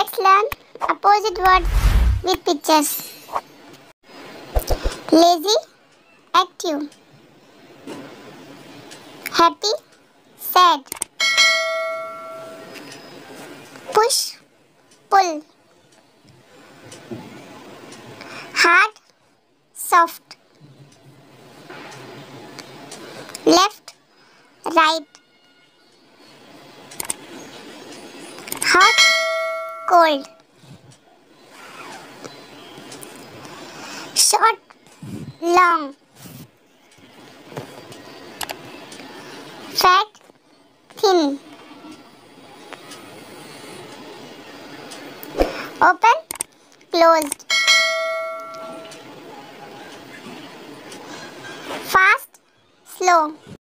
Let's learn opposite words with pictures. Lazy, active. Happy, sad. Push, pull. Hard, soft. Left, right. Cold. Short, long. Fat, thin. Open, closed. Fast, slow.